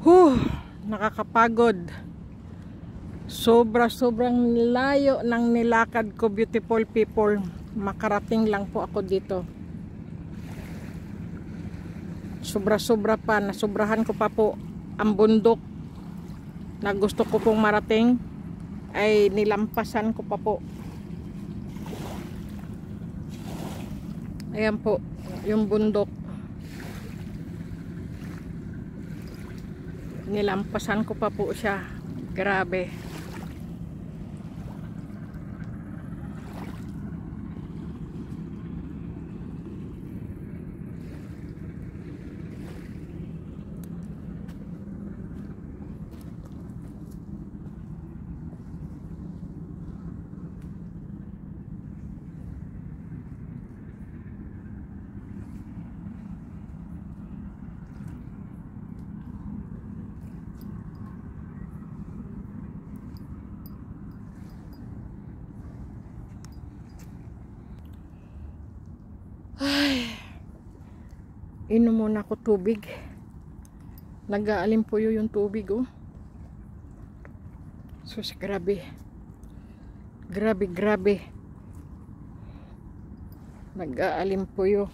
Huh, nakakapagod. Sobra sobrang layo ng nilakad ko beautiful people. Makarating lang po ako dito. Sobra sobra pa, nasobrahan ko pa po ang bundok na gusto ko pong marating ay nilampasan ko pa po. Ayan po, yung bundok. Nilampasan ko pa po siya. Grabe. Inom muna ako tubig. Nag-aalim po yung tubig, oh. Sus, grabe. Grabe, grabe. Nag-aalim po yun.